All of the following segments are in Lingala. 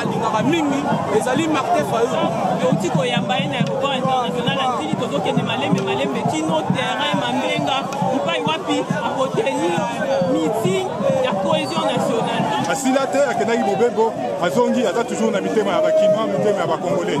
alingaka mingi ezali martin fayulu euti koyamba ye na aéroport international atili tozokende malembe malembe kino terrain mambenga epai wapi akoteni meeting ya cohésion nationale asila te akendaki mobembo azongi aza toujours na mitema ya bakinois mitema ya bakongolais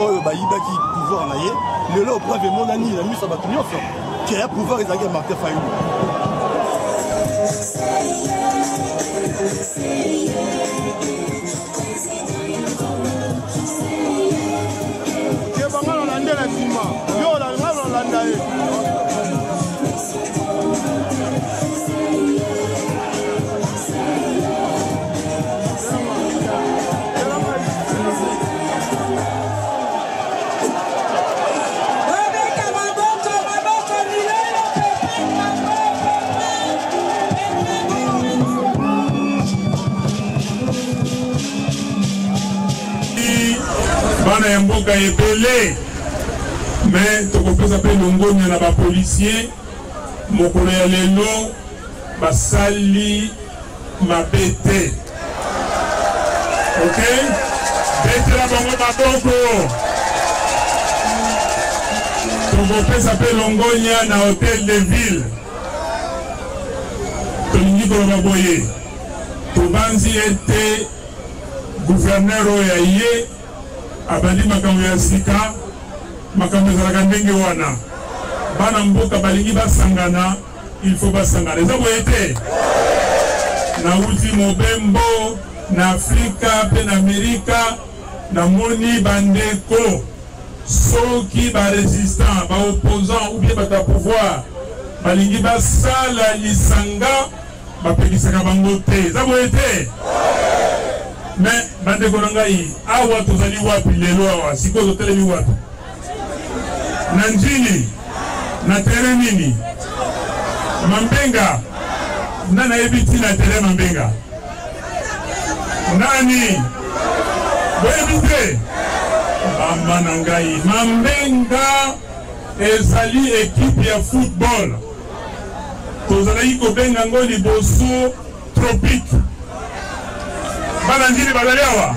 oyo bayibaki pouvoir na ye lelo preuve emonani na miso ya bato nyonso ke ya pouvoir ezalaki ya martin fayulu kebanga na lande na nsima yo nga nalanda ye bana ya mboka ebele me tokopesa mpe longonya na bapolisier mokolo ya lelo basali mabe te ok betela bango maboko tokopesa mpe longonya na hotel de ville tolingi koloba boye tobanzi ete guverner oyo ya ye abandi makambo ya sika makambo ezalaka ndenge wana bana mboka balingi basangana il faut basangana eza boye te nauti mobembo na afrika mpe na amerika namoni bandeko soki baresistant baopposant ou bien bato ya pouvoir balingi basala lisanga bapekisaka bango te eza boye te me bandeko na ngai awa tozali wapi lelo awa sikoyo totelemi wapi Na Ndjili, na terrain nini? Mambenga, na nayebi ti na terrain Mambenga. Nani? Boyebi te? Mama na ngai, Mambenga ezali ekipe ya football. Tozalaki kobenga yango liboso Tropique. Bana njili bazali awa.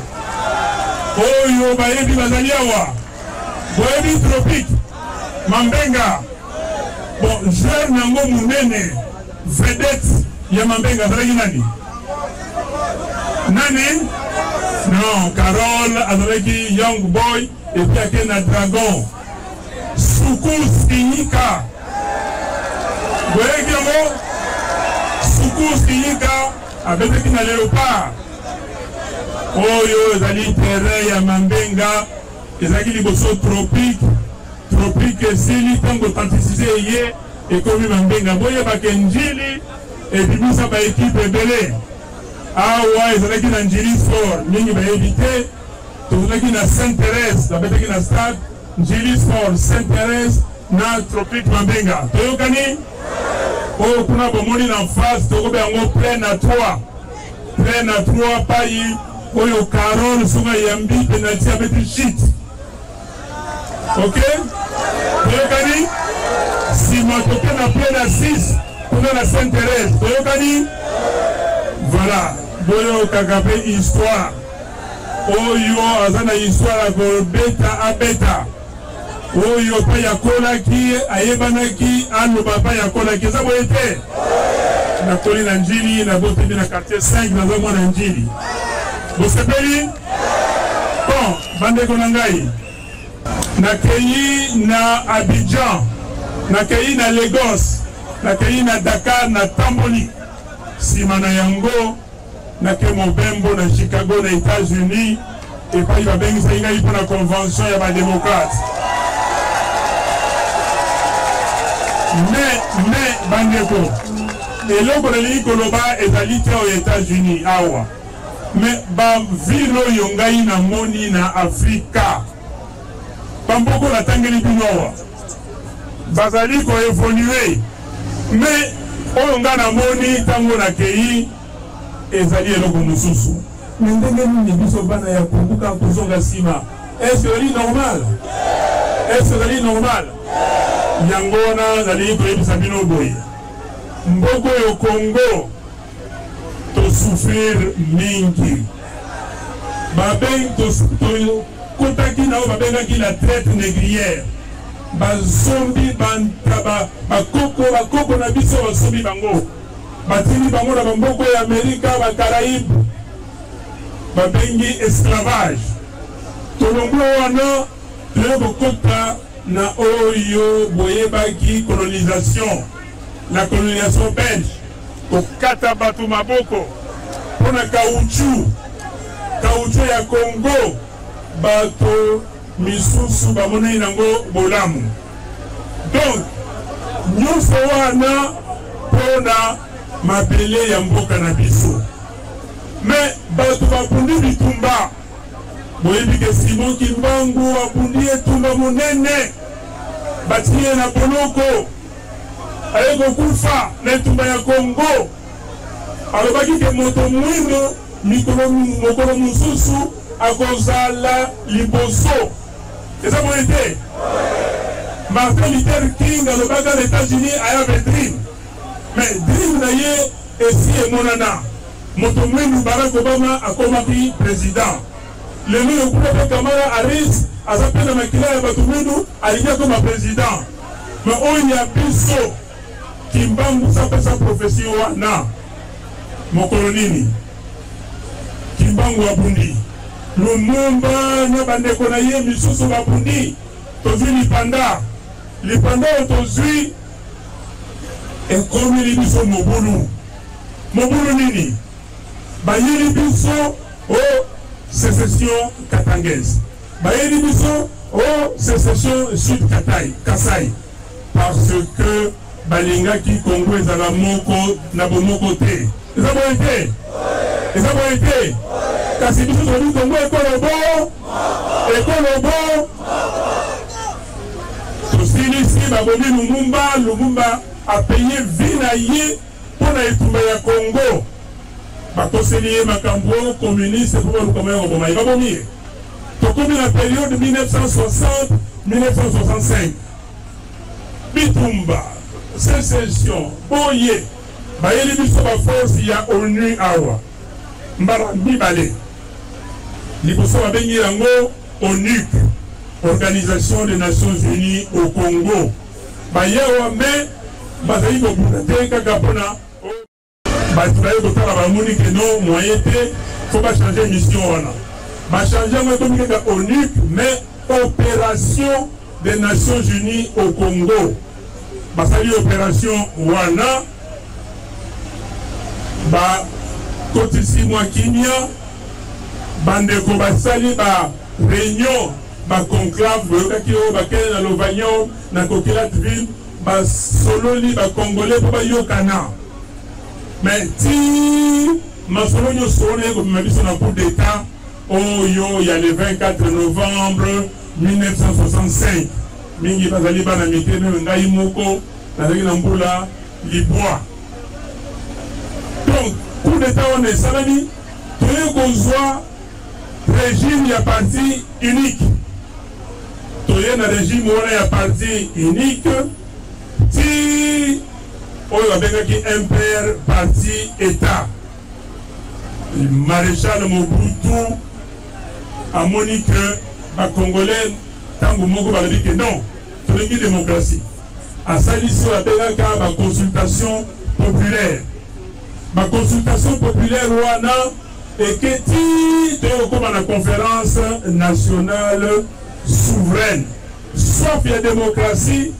Oyo bayebi bazali awa. Boyebi tropique. Mambenga. Bon, jeune nango munene vedette ya Mambenga azalaki nani? Nani? Non, Carole azalaki young boy et puis akenda Dragon. sukusinyika boyebi yango sukusinyika abetaki na leopard oyo ezali terrain ya mambenga ezalaki liboso tropique tropique esili ntango tantisise eye ekomi mambenga boyebake njili ebimisa baekipe ebele awa ezalaki na njili sport mingi bayebi te Tozalaki na Sainte Therese, nabetaki na stade Njili Sport, Sainte Therese na Tropique Mambenga. Toyokani? Oyo kuna bomoni na face tokobe yango plein na 3. Plein na 3 pai oyo Carole songa yambi penalty abeti shit. OK? Toyokani? Sima toke na plein na 6 kuna na Sainte Therese. Toyokani? Voilà. Boyo kaka pe histoire Oyo aza na histoire ya kobeta abeta, oyo pa yakolaki ayebanaki aloba pa yakolaki, eza boye te. Nakoli na Ndjili, nabotemi na quartier 5, naza mwana Ndjili. Bosepeli? Bon, bandeko na ngai, nakei na Abidjan, nakei na Lagos, nakei na Dakar, natamboli nsima na yango Nake mobembo na Chicago, na Etats-Unis, epai babengisaki ngai mpo na convention ya bademokrate me me bandeko eloko nalingi koloba ezali te oyo etats-unis awa me bavile oyo ngai namoni na afrika bamboko natangeli bino awa Bazali ko evoluer mais oyo nga na moni tango na keyi ezali eloko mosusu. Mais ndenge nini biso bana ya Congo kaka kozonga sima? Est-ce que ezali normal? Est-ce que ezali normal? Yango wana nalingi koyebisa bino boye, mboka oyo Congo To souffrir mingi. Babengi to kotaki na oyo babengaki la traite négrière. Bazombi bantaba bakoko bakoko na biso bazombi bango. Batindi bango na bamboko ya Amerika, ba Caraïbes. Babengi esclavage. Tolongwe wana toye kokota na oyo boyebaki colonisation la colonisation belge Kokata bato maboko mpo na kauchu kauchu ya Congo, bato misusu bamonani nango bolamu. Donc nyonso wana mpo na mabele ya mboka na biso, me bato babundi bitumba. Boyebi ke Simon Kimbangu abundi etumba monene, batiye na boloko. aye kokufa na etumba ya Congo alobaki ke moto mwindu mikolo mokolo mosusu akozala liboso eza boye te Martin Luther King alobaka na Etats-Unis aya be dream mais dream na ye esi emonana moto mwindu Barack Obama akomaki president lelo lokuta mpe Kamala Harris aza mpe na makila ya bato mwindu alingi akoma president Ma oyo ya biso kimbangu sapesa profesi wana mokolo nini kimbangu abundi lumumba na bandeko na ye misusu babundi tozwi lipanda lipanda oyo tozwi ekomeli biso mobulu mobulu nini bayeli biso o secession katangaise Bayeli biso o secession Sud Katai, Kasai, parce que balingaki Congo ezala moko na bomoko te. Eza boye te? Eza boye te? Kasi biso tolobi Congo ekolo bo ekolo bo tosilisi babomi Lumumba. Lumumba apaye vie na ye mpo na etumba ya Congo. bakoseli ye makambo communiste mpo baluka moya koboma ye babomi ye Tokomi na periode 1960-1965, bitumba, secession, boye bayeli biso baforce ya ONU awa mbala mibale. Liboso babengi yango ONUC, Organisation des Nations Unies au Congo. Bayawa me bazali kobunda te kaka mpona batu baye kotala bamoni ke no moyen te fo bachange émission wana bachange yango ekomi kaka onup mais opération des nations unies au congo basali opération wana bakotisi mwa kimia bandeko basali ba réunion baconclave boyokaki oyo bakele na lovanium na coquilatville Ba sololi ba congolais po ba yokana mais ti masolo nyoso wana ye kobima biso na coup d'etat oyo ya le 24 novembre 1965 mingi bazali bana mike meme ngai moko nazalaki na mbula libwa donc coup d'etat wana esalami toye kozwa regime ya parti unique toye na regime wana ya parti unique ti oyo babengaki mpr parti etat maréchal mobutu amoni ke bacongolais ntango moko balobi ke non tolingi démocratie asalisi oyo abengaka baconsultation populaire baconsultation populaire wana et que ti toye kokoma na conference nationale souveraine soif ya demokratie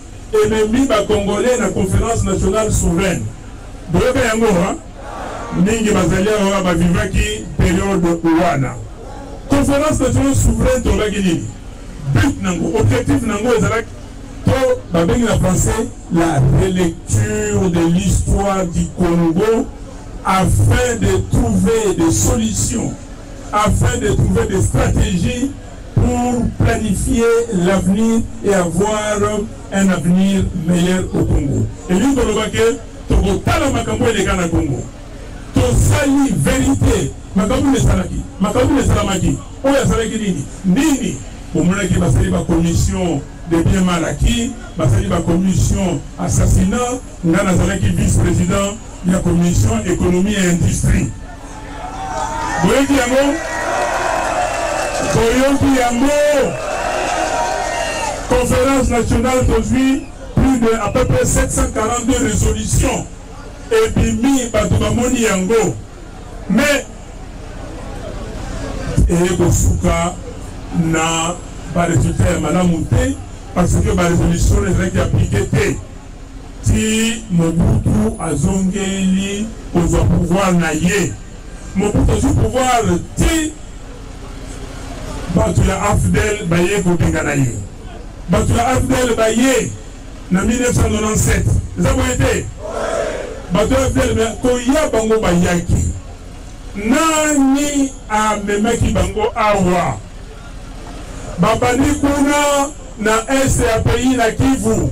ememi bacongolais na conference nationale souveraine boyoka yango ha mingi bazali awa bavivaki periode wana conference nationale souveraine tolobaki nini but nango objectif nango ezalaki to babengi na français la relecture de l'histoire du congo afin de trouver des solutions, afin de trouver des stratégies pour planifier l'avenir et avoir un avenir meilleur au Congo. Et lui, Bolobake, Tokotala Makambo et les Congo. Tosali, vérité, Makambo les Salaki, Makambo les Salamaki, Oya Salaki Nini, Nini, au moins qui va salir la commission des biens mal acquis, va salir la commission assassinat, Nga nazalaki vice-president ya commission economie et industrie. Boyoki yango? Boyoki yango? Conférence nationale tozwi plus de à peu près 742 résolutions ebimi bato bamoni yango mais eye kosuka na baresultat ya malamu te parce que baresolution ezalaki aplike te Tii Mobutu azongeli kozwa pouvoir na ye. Mobutu azwi pouvoir tii batu ya AFDL baye kobengana ye. Batu ya AFDL baye na 1997, eza boye te? Batu ya AFDL me koya bango bayaki. Nani amemaki bango awa? Babandi kuna na est ya pays na Kivu.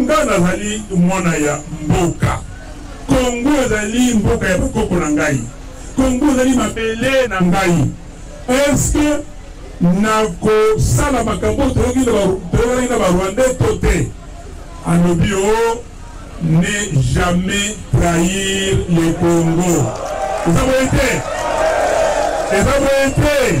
Nga nazali mwana ya mboka. Congo ezali mboka ya bakoko na ngai. Congo ezali mabele na ngai. Est-ce que nakosala makambo oyo toyoki na ba- toyokaki na barwandais to te? Alobi o ne jamais trahir le Congo. Eza boye te? Eza boye te?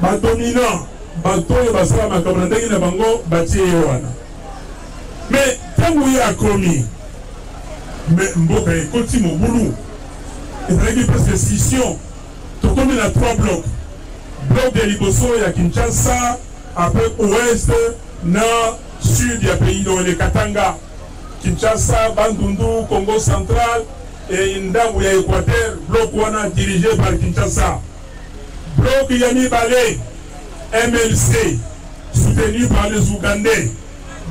Ba dominants, bato oyo basala makambo na ndenge na bango batie ye wana. Mais ntango ye akomi, mais mboka ekoti mobulu. Ezalaki presque scission. Tokomi na trois blocs. Bloc ya liboso ya Kinshasa, après ouest na sud ya pays donc le Katanga, Kinshasa, Bandundu, Congo central et ndambo ya Equateur, bloc wana dirigé par Kinshasa. Bloc ya mibale, mlc, soutenu par les Ougandais,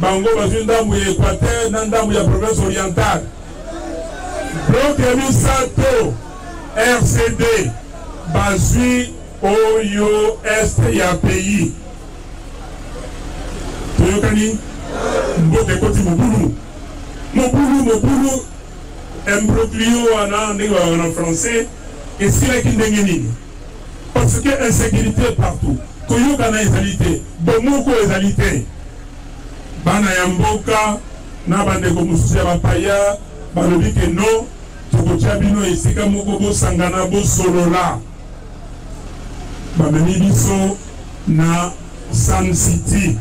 bango bazwi ndambu ya Equateur na ndambu ya province orientale. Bloc ya misato, RCD, bazwi oyo est ya pays. Toyokani? Mboka ekoti mobulu, mobulu, mobulu. Imbroglio wana ndenge balobaka na français esilaki ndenge nini? Parce que insecurite partout, koyokana ezali te, bomoko ezali te. Bana ya mboka na bandeko mosusu ya bapaya balobi ke no, tokotya bino esika moko, bosangana, bosolola. Bamemi biso na Sun City,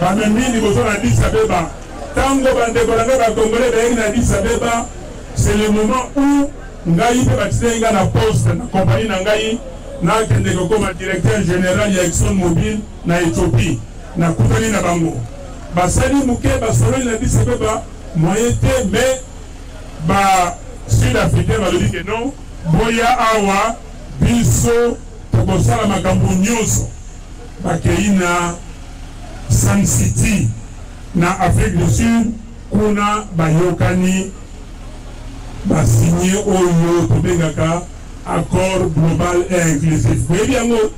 bamemi liboso na Addis Abeba. Tango ba ndeko na ngai ba congolais bayaki na Addis Abeba, c'est le moment où ngai pe batindaki ngai na poste na compagnie na ngai nakende kokoma directeur general ya Exxon Mobil na Ethiopie. Nakutani na bango basali moke basololi na Addis Abeba moyen te mais ba sud africain balobi ke non boya awa biso tokosala makambo nyonso Bakei na Sun City, na Afrique du Sud, kuna bayokani ba signe oyo tobengaka accord global et inclusif. Boyebi yango?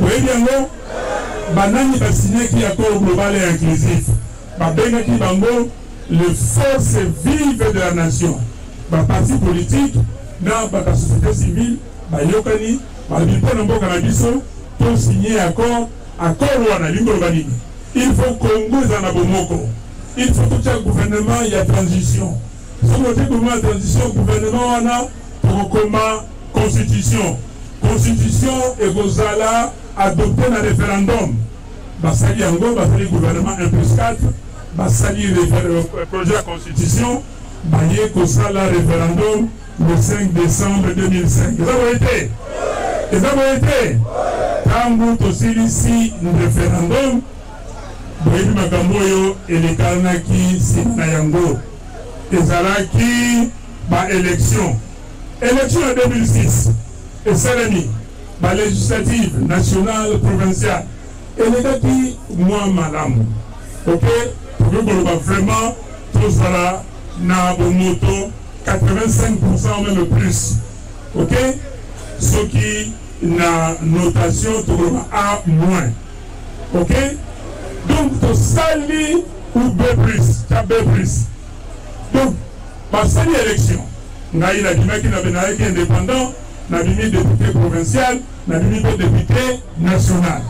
Boyebi yango? Banani ba signaki accord global et inclusif? Babengaki bango les forces vives de la nation, ba partis politiques na ba société civile. Bayokani balobi mpo na mboka na biso to signe accord, accord wana elingi koloba nini? Il faut Congo ezala na bomoko, il faut totia gouvernement ya transition. Soki otie gouvernement ya transition, gouvernement wana tokokoma constitution. Constitution ekozala adopte na referendum. Basali yango, basali gouvernement 1 plus 4, basali projet ya constitution, baye kosala referendum. le 5 decembre 2005 eza boye te eza boye te ntango tosilisi referendum boyebi makambo oyo elekanaki nsima na yango ezalaki baélection élection ya 2006 esalemi balégislative nationale provinciale elekaki mwa malamu ok tokoki koloba vraiment tozala na bomoto 85% meme plus ok soki na notation tokoloba a moins ok donc tosali ou b plus ta b plus donc basali élection ngai nabimaki na benayaki indépendant nabimi député provincial nabimi mpe député national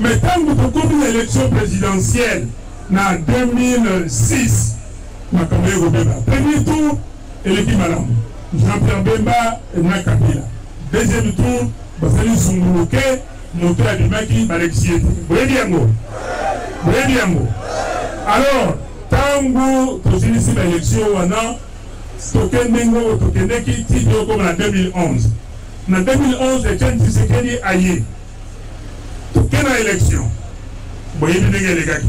mais ntango tokomi na élection présidentielle na 2006 makambo eko beba premier tour eleki malamu Jean Pierre Bemba na Kabila deuxième tour basali zunguluke moto abimaki balekisi ye te boyebi yango boyebi yango alors ntango tosilisi baelektio wana tokende ngongo tokendeki ti tokoma na 2011 na 2011 etienne tshisekedi aye toke na election boyebi ndenge elekaki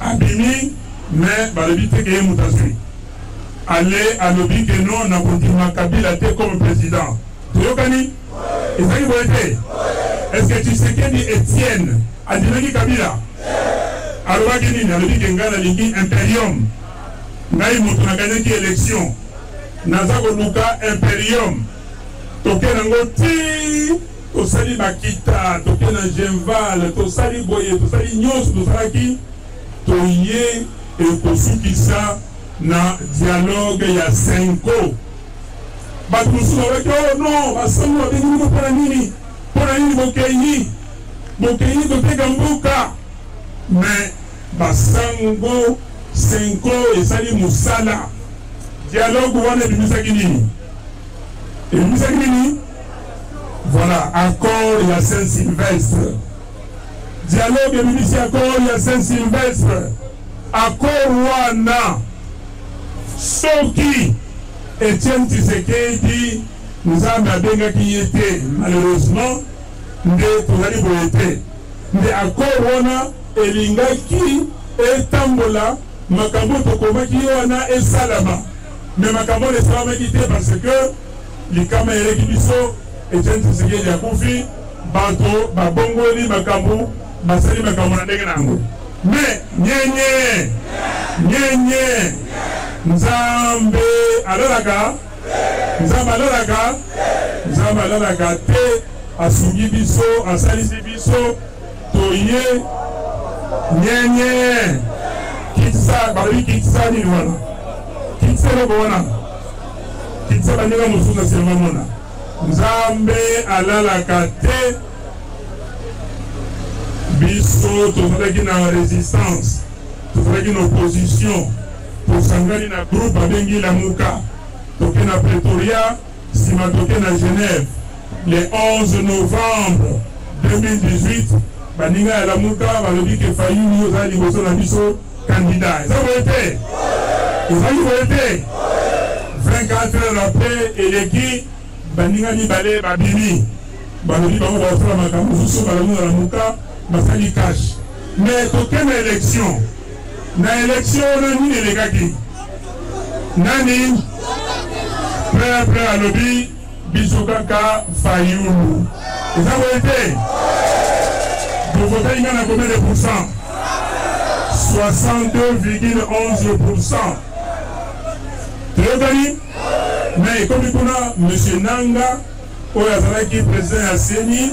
abimi me balobi te ke ye moto azwi ale alobi ke no na kondima kabila te comme président toyokani ezali boye te est ce que tshisekedi etienne adimaki kabila alobaki nini alobi ke ngai nalingi imperium ngai moto naganyaki election naza koluka imperium toke nango ti tosali makita toke na genval tosali boye tosali nyonso tosalaki toye ekosukisa na dialogue ya senko bato mosusu babaki o oh no basango babengi bino mpo na nini mpo na nini bokeyi bokeyi koteka mboka me basango senko esali mosala dialogue wana ebimisaki nini ebimisaki nini Voilà, accord ya Saint-Sylvestre. Dialogue ebimisi accord ya Saint-Sylvestre. Accord wana soki Etienne Tshisekedi Nzambe abengaki ye te malheureusement nde tozali boye te nde accord wana elingaki etambola makambo tokomaki ye wana esalama me makambo wana esalamaki te parce que Likama eleki biso, Etienne Tshisekedi akufi, bato babongoli makambo, basali makambo na ndenge na yango. Me nyenye nyenye, Nzambe alalaka, Nzambe alalaka, Nzambe alalaka te, asungi biso, asalisi biso, toye nyenye kitisa, balobi kitisa nini wana, kitisa eloko wana Kitisa baninga mosusu na nsima mamona Nzambe alalaka te. Biso tozalaki na resistance, tozalaki na opposition, tosangani na groupe abengi Lamuka, toke na Pretoria, nsima toke na Genève. Le 11 novembre 2018, baninga ya Lamuka balobi ke Fayulu yo ozali liboso na biso candidat. Eza boye te? Ezali boye te? 24 heures après eleki baninga mibale babimi balobi bango bakosala makambo mosusu balamu na Lamuka basali cash mais toke na élection na élection wana nini elekaki nani peuple alobi biso kaka fayulu eza boye te bovotaki nga na combien de pourcent 62,11 pourcent toyokani me ekomi kuna monsieur nanga oyo azalaki president ya seni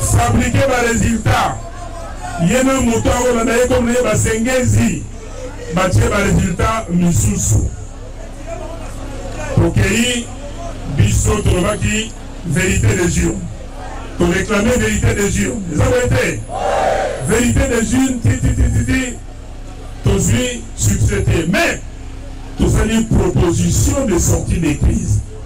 fabriquer ba resultats ye na moto akolanda ye komi na ye basengezi batie ba resultats misusu tokei biso tolobaki verité des urnes toreklame verité des urnes eza boye te verité des urnes tititititi tozwi succès te mais tozali proposition de sortie de crise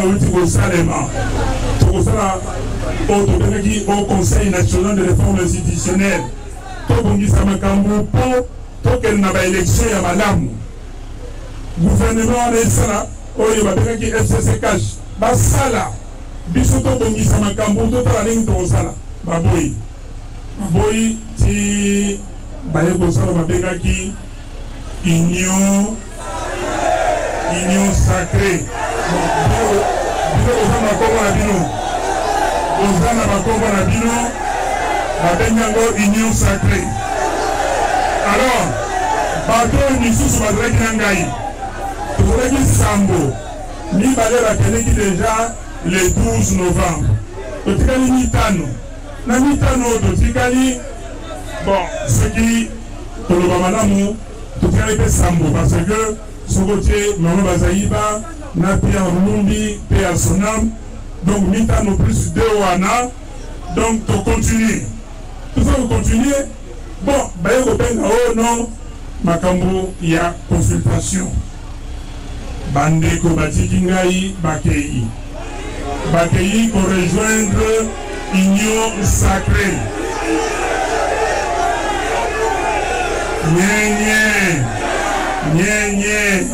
oyo euti kosalema tokosala oyo tobengaki au conseil national de réforme institutionnelle tobongisa makambo mpo tokende na baélection ya malamu gouvernement wana esala oyo babengaki fcc cash basala biso tobongisa makambo totala ndenge tokosala baboyi baboyi ti baye kosala babengaki Union union sacrée boza makombo na bino boza na makombo na bino babengi yango union sacré alors bato oyo misusu bazalaki na ngai tokolaki nsambo mibale bakendeki deja le 12 novembre totikali mitano Na mitano oyo totikali, bon, soki toloba malamu, totikali mpe sambo parce que soki otie Mama Bazayiba na Pierre Lumbi mpe ya Sonam, donc mitano plus deux wana, donc tocontinue toza kocontinue bon baye kobenga oyo oh no makambo ya consultation Bandeko batiki ngai bakei. Bakei ko rejoindre union sacree. Nyenye, nyenye.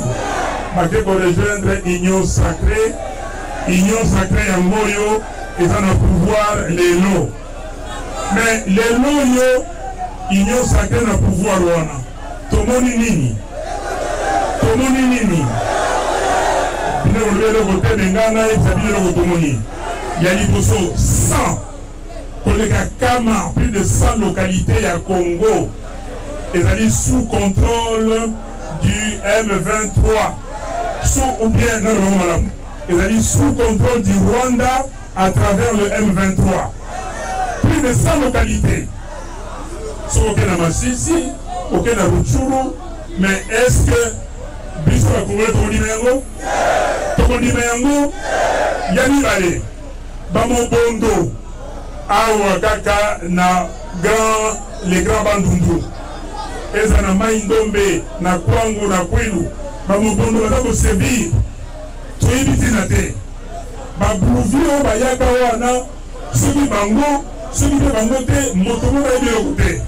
Bakei ko rejoindre union sacree. Union sacree yango oyo eza na pouvoir lelo. Mais lelo oyo union sacree na pouvoir wana. Tomoni nini? Tomoni nini? Bino bolobi eloko te, me ngai nayebisa bino eloko tomoni. Ya liboso 100 koleka kama plus de 100 localités ya Congo ezali sous contrôle du M23 sous ou bien non non malamu ezali sous contrôle du Rwanda à travers le M23 plus de 100 localités soki okei na Masisi okei na Rutshuru mais est ce que biso bakongole tokondima yango tokondima yango ya mibale bamobondo awa kaka na grand le grand bandundu eza na mai ndombe na kwango na kwilu bamobondo baza koservir toyebi ntina te Ba bluvi oyo bayaka wana soki bango soki te bango te moto moko ayebi eloko te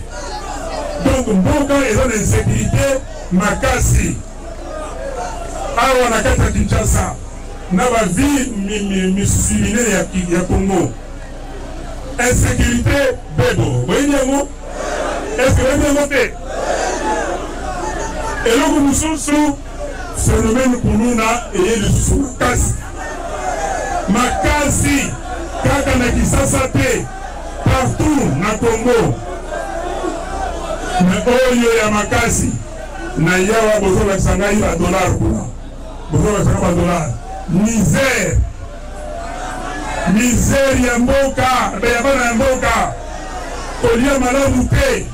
donc mboka eza na insécurité makasi awa na kati ya kinshasa na bavile misusu minene ya congo insécurité bebo boyebi yango eske boyebi yango te eloko mosusu Phenomène kuluna eye lisusu makasi makasi, kaka na Kisasa te, partout na Congo. Me oyo ya makasi na yawa, bozolakisa ngai ba dollars kuna, bozolakisa ngai ba dollars, misère misère ya mboka, ya bana ya mboka, kolia malamu te.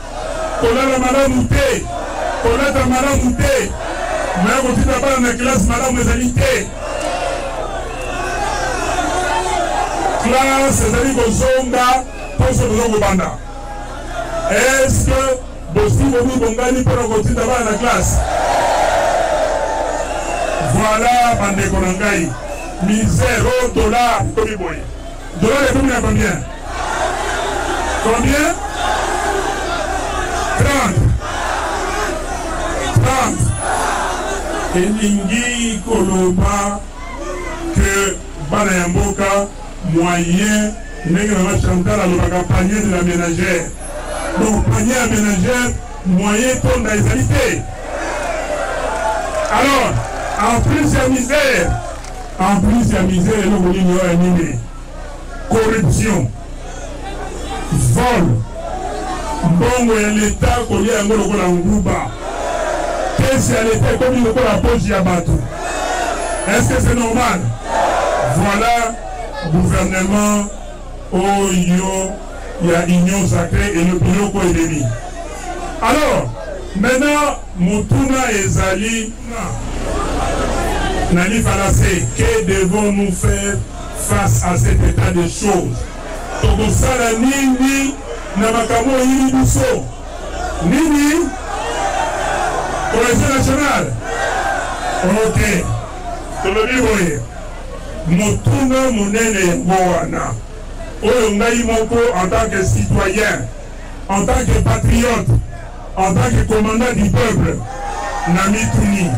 Kolala malamu te, kolata malamu te, me kotinda bana na kelasi malamu ezali te. Kelasi ezali kozonga mposo toza kobanda. Eske bozwi bomi bongani mpo na kotinda bana na kelasi? Voilà bandeko na ngai, misère o dollar tomi boye Dollar ekomi na combien? Combien? 30. 30. Elingi koloba que bana ya mboka moyen ndenge mama Chantal alobaka panier de la ménagère. Donc panier ya ménagère moyen tonda ezali te. Alors, en plus ya misère, En plus ya misère eloko nini oyo ya nini? Corruption, vol, mbongo ya leta kolia yango lokola nguba, kesi ya leta ekomi lokola poche ya bato. Est-ce que c'est normal? Voilà gouvernement Oyo ya union sacree elo biloko eleli. Alors, maintenant motuna ezali na lifalase que devons-nous faire face à cet etat de choses? Tokosala nini na makambo oyili biso? Nini? Cohesion nationale? Ok. Tolobi boye. Motuna monene yango wana oyo ngai moko en tant que citoyen, en tant que patriote, en tant que commandant du peuple na mituni,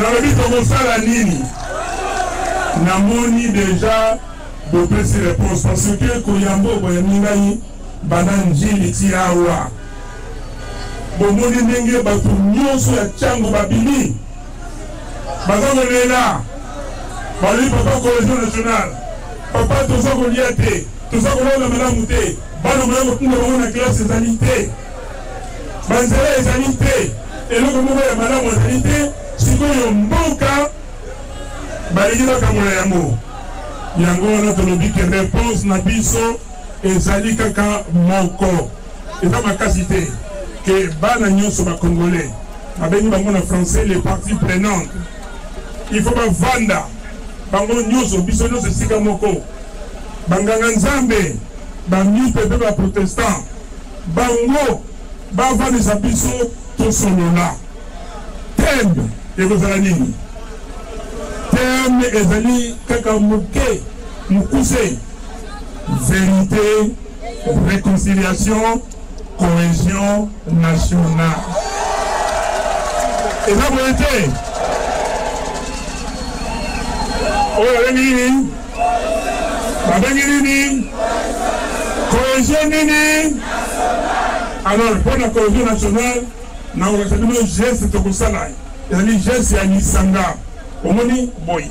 nalobi tokosala nini? Namoni deja bopesi reponse parce que koyamba okoyambi ngai banda njili ti awa bomoni ndenge bato nyonso ya ntango babimi baza kolela balobi papa cohesion nationale papa toza kolia te toza kolona malamu te bana moya kotunda bango na klase ezali te banzela ezali te eloko moko ya malamu ezali te sikoyo mboka balingi bakangola yango yango wana tolobi ke reponse na biso ezali kaka moko eza makasi te ke bana nyonso bakongole babengi bango na français les parties prenantes il faut bavanda bango nyonso biso nyonso esika moko banganga nzambe bamite mpe baprotestant bango bavandisa biso tosolola teme ekozala nini teme ezali kaka moke mokuse verité réconciliation cohesion nationale eza boye te oyo abengi nini babengi nini cohesion nini alors mpo na cohesion nationale na kolakisa bino geste tokosala ezali geste ya lisanga omoni boye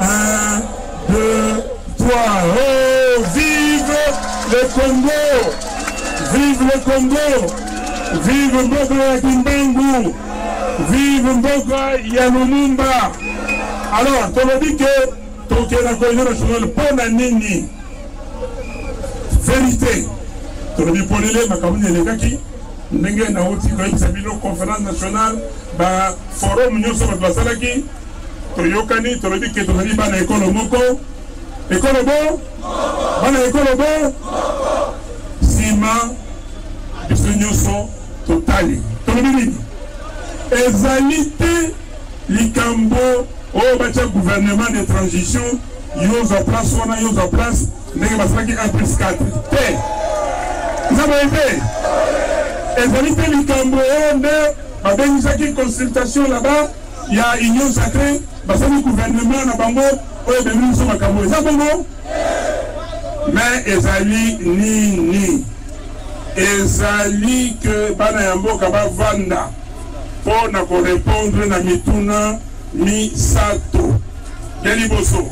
Un, deux, trois. Oh, vive le Congo! Vive le Congo! Vive Mboka ya Kimbangu! Vive Mboka ya Lumumba! Alors, tolobi ke tokenda cohésion nationale mpo na nini? Verite. Tolobi polele makambo nini elekaki ndenge nauti koyebisa bino conférence nationale baforum nyonso bato basalaki toyokani tolobi ke tozali bana ekolo moko ekolo bo bana ekolo bo nsima biso nyonso totali tolobi nini ezali te likambo oyo oh, batya gouvernement de transition yo ozwa place wana yo ozwa place ndenge basalaki 1 plus 4 te eza boye te ezali te likambo oyo oh, nde babengisaki consultation là-bas ya union sacre basali gouvernement na bango oyo ebemi biso makambo eza bongo me ezali nini ezali ke bana ya mboka bavanda mpo na korepondre na mituna misato ya liboso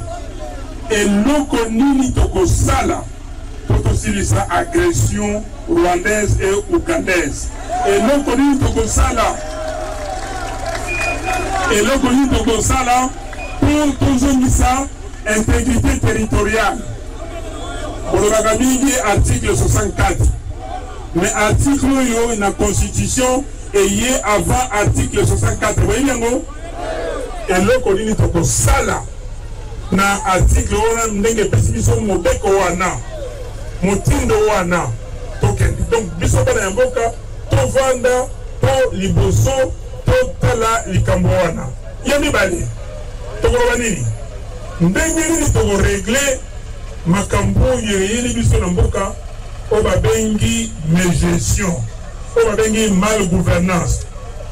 eloko nini tokosala Po tosilisa agression rwandaise et ougandaise eloko nini tokosala? Eloko nini tokosala po tozongisa integrite territoriale? Bolobaka mingi article 64 mais article oyo na constitution eye avant article 64 boyebi yango? Eloko nini tokosala na article wana ndenge epesi biso mobeko wana motindo wana tokende donc biso bana ya mboka tovanda to liboso totala likambo wana ya mibale tokoloba nini ndenge nini tokoregle makambo oyo eyeli biso na mboka oyo babengi megestion oyo babengi mal gouvernance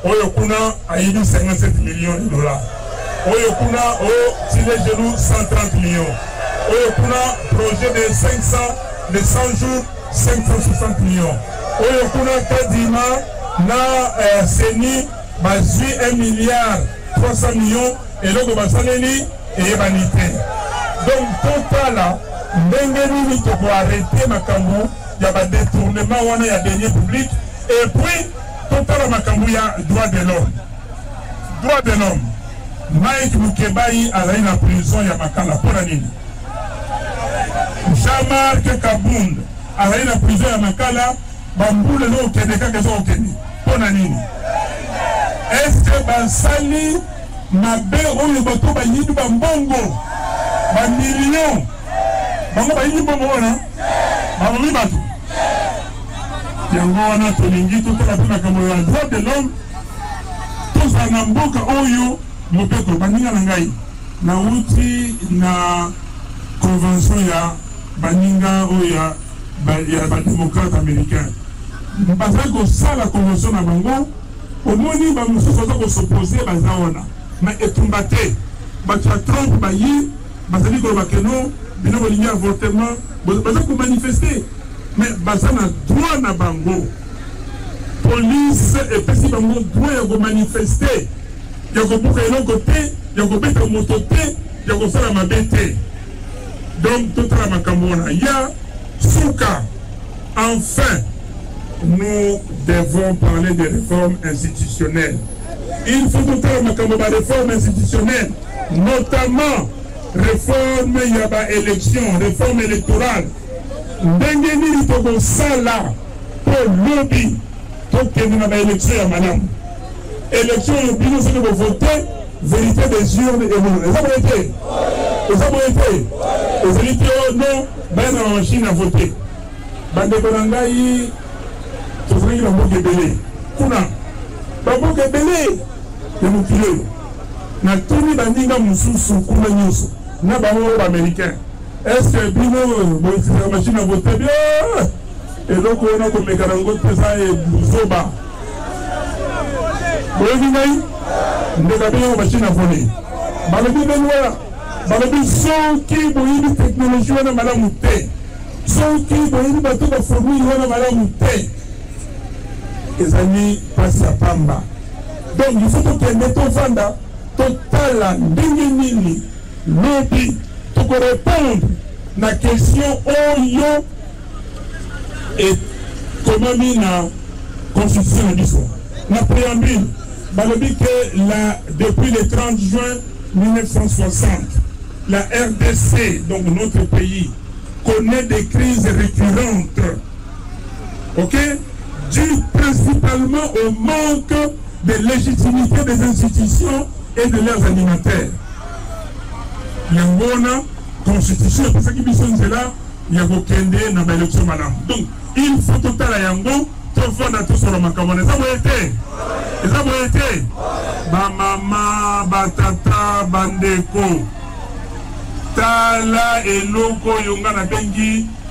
oyo kuna ayibi 57 millions de dollars oyo kuna o tile genoux 130 millions oyo kuna projet de 500 de 100 jours 560 millions oyo kuna kadima na eh, seni bazwi 1 milliard 300 millions eloko basaleli eyebani te donc totala ndenge nini tokoarete makambo ya ba detournement wana ya denier public et puis totala makambo ya droit de l'homme droit de l'homme mike mukebayi azali na prison ya makala mpo na nini jean marc kabund azali na prison ya makala bambula ezokokende kaka ezokokende mpo na nini eske basali mabe oyo bato bayibi bambongo bamillion bango bayini mbongo wana babomi bato yango wana tolingi totala mpe makambo ya droit de l'homme tozala na mboka oyo mobeko baninga na ngai nauti na convention ya baninga oyo ya ya bademokrate américain bazali kosala convention na bango omoni bamosusu baza kosopose baza wana na etumba te bato ya trump bayi Bazali koloba que non, bino bolingi avortement, baza ko manifester mais baza na droit na bango. Police epesi bango droit ya ko manifester, ya kobuka eloko te, ya kobeta moto te, ya kosala mabe te. Donc totala makambo wana ya suka. Enfin, nous devons parler des réformes institutionnelles. Il faut totala makambo ba réformes institutionnelles. notamment reforme ya ba election reforme electorale ndenge nini tokosala mpo lobi tokende na ba election ya malamu election oyo bino soki bovote verité des urnes emonana eza boye te eza boye te ezali te o no baya na bamashine ya vote bandeko na ngai tozalaki na mboka ebele kuna bamboka ebele ya mokili oyo Natuni baninga mosusu kuna nyonso, na bango oyo ba-Americain, Est-ce que bino boutilisaka machine à voter? Bien! Eloko wana komeka na ngo te, eza buzoba. Boyebi ngai? Ndeka bino machine à voler. Balobi ndenge wana. Balobi soki boyebi technologie wana malamu te, soki boyebi bato ba formule wana malamu te, ezali pasi ya pamba. Donc il faut tokende tovanda totala ndenge nini lobi toko répondre na question oyo ekomami na constitution na biso na préambule balobi ke la depuis le 30 juin 1960 la rdc donc notre pays connaît des crises récurrentes Ok, dû principalement au manque de légitimité des institutions et de leurs animateurs. yango wana constitution epesaki biso nzela ya kokende na baelektio malamu donc il faut totala yango tofanda tosolo makambo wana eza boye te eza boye te bamama batata bandeko tala eloko oyo nga nabengi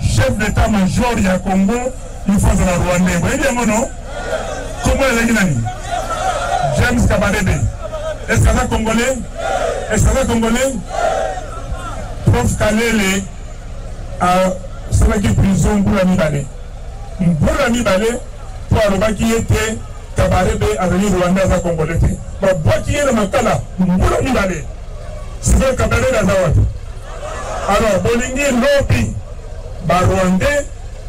Chef d'etat major ya Congo il faut azala rwandais. Boyebi yango no? Kombo ezalaki nani? James Kabarebe. Est-ce que aza congolais? Est-ce que aza congolais? Prof Kalele asalaki prison mbula mibale. Mbula mibale mpo alobaki ye te Kabarebe azali rwandais aza congolais te. Babwaki ye na makala mbula mibale. Sikoyo Kabarebe aza wapi? Alors bolingi lobi ba rwandais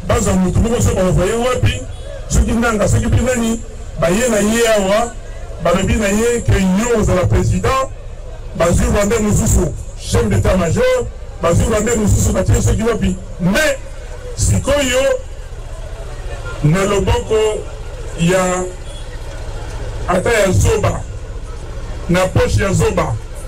bazwa mutu moko soki bakovoye wapi soki nanga soki mpe nani baye na ye awa balobi na ye ke yo ozala president bazwi rwandais mosusu chef d'etat major bazwi rwandais mosusu batie soki wapi mais sikoyo na loboko ya ata ya zoba na poche ya zoba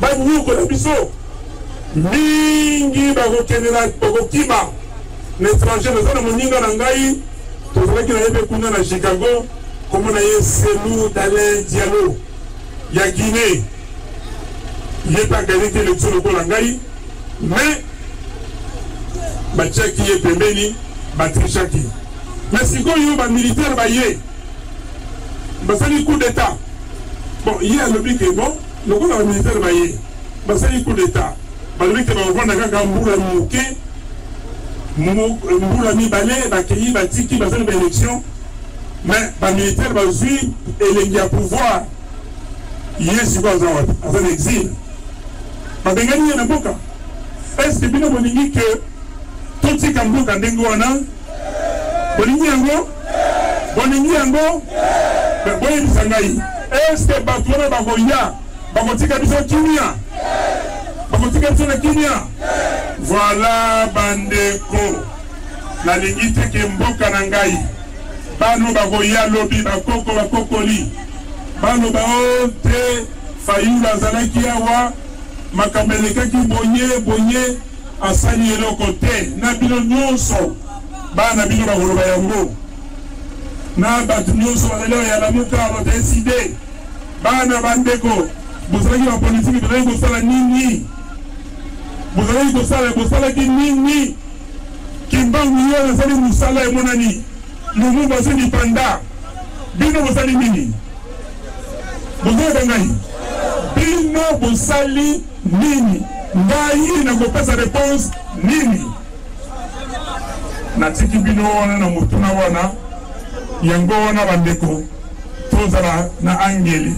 banyokola biso mingi bakokende na bakokima na étranger naza na moninga na ngai tozalaki na ye mpe kuna na chicago nkombo na ye selu dalin dialo ya guinée ye mpe aganye te élection lokola ngai mais batiaki ye pembeni batrichaki mais sikoyo bamilitaire baye basali coup d'etat bon ye alobi ke bon lokola bamilitaire baye basali coup d'etat balobi ke bakofanda kaka mbula moke mbula mibale bakei batiki basali baélection mais bamilitaire bazwi elengi ya pouvoir ye sikoyo aza wapi aza na exile babengani ye na mboka est ce que bino bolingi ke totika mboka ndenge wana Bolingi yango? Bolingi yango? Mpe boyebisa ngai, eske bato wana bakoya? Bakotika biso kimia? Bakotika biso na kimia? Voilà bandeko, nalingi te ke mboka na ngai bano bakoya lobi bakoko bakokoli baloba o te fayulu azalaki awa makambo elekaki boye boye asali eloko te na bino nyonso bana bino bakoloba yango na bato nyonso bazali oyo ya lamuka bataeside bana bandeko bozalaki bapolitiki bozalaki kosala nini bozalaki kosala bosalaki nini kimbangu yo nasali mosala emonani lumumbu asili panda bino bosali nini bozoyeba ngai bino bosali nini ngai nakopesa reponse nini natiki bino wana na motuna wana yango wana bandeko tozala na angeli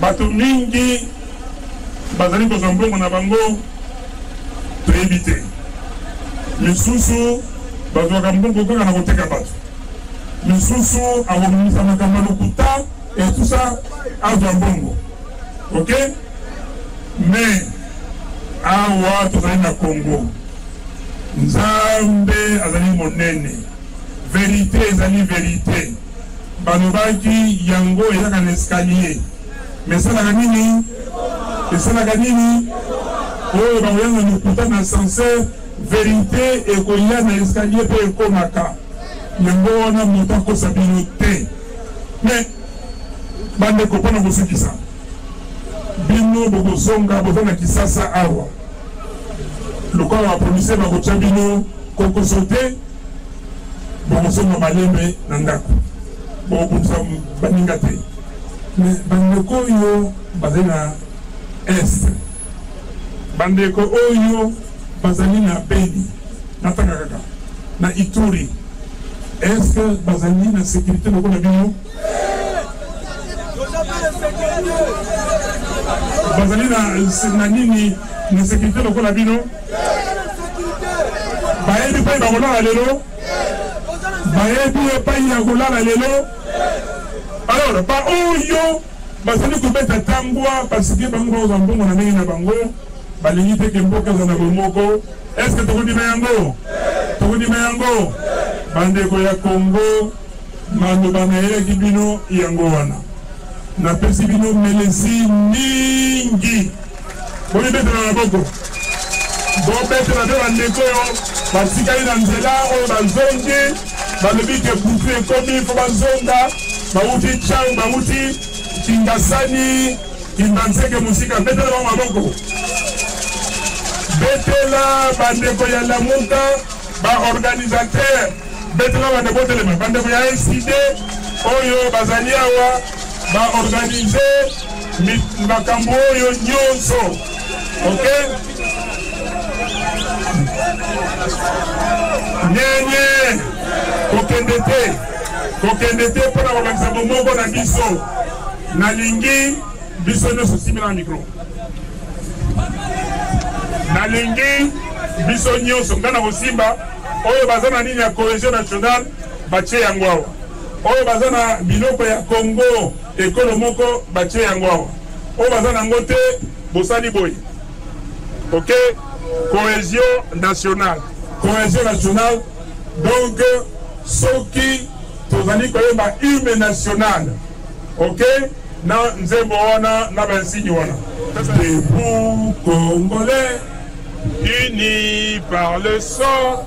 bato mingi bazali kozwa mbongo na bango toyebi te misusu bazwaka mbongo kaka na koteka bato misusu akomimisa makambo ya lokuta etusa azwa mbongo ok mais awa tozali na congo nzambe azali monene verite ezali verite balobaki yango ezaka na escalier mais esalaka nini esalaka nini oyo bakoya na lokuta na sancer Verite ekoya na escalier pe ekomaka yango wana moto akosa bino te mais bandeko mpo na kosukisa bino bokozonga boza na kisasa awa lokola bapolisie bakotya bino kokoso te bokozonga malembe na ndako bokobundisa baninga te bandeko oyo bazali na est Bandeko oyo bazali na Beni, na Tanga kaka, na Ituri, est-ce que bazali na securite lokola bino? Bazali na nini na securite lokola bino? Bayebi mpe bakolala lelo? bayebi epai ya kolala lelo alors baoyo Bazali kobeta tangwa parce que bango bakozwa mbongo na ndenge na bango, balingi te ke mboka ezala na bomoko. Est-ce que tokondima yango? Tokondima yango? Bandeko ya Congo, maloba nayelaki bino yango wana. Napesi bino melesi mingi. Bomibetela maboko, bobetela mpe bandeko oyo batikali na nzela, oyo bazongi, balobi ke butu ekomi mpo bazonga, bawuti Tshangu, bawuti Kingasani, Kimbanseke, mosika. Betela bango maboko, betela bandeko ya Lamuka, ba organisateur, betela bandeko, botelema bandeko ya NCD oyo bazali awa. ba organise makambo oyo nyonso ok nyenye kokende te kokende te mpo na kobakisa bomoko na biso nalingi biso nyonso simela na mikro nalingi biso nyonso ngai na kosimba oyo baza na nini ya cohesion nationale batie yango awa Oyo baza na biloko ya Congo ekolo moko batie yango awa. Oyo baza na yango te bosali boye. OK? Cohesion nationale. Cohesion nationale. Donc soki tozali koyemba hymne nationale. OK? Na nzembo wana na ba nsinyi wana. Debout congolais unis par le sang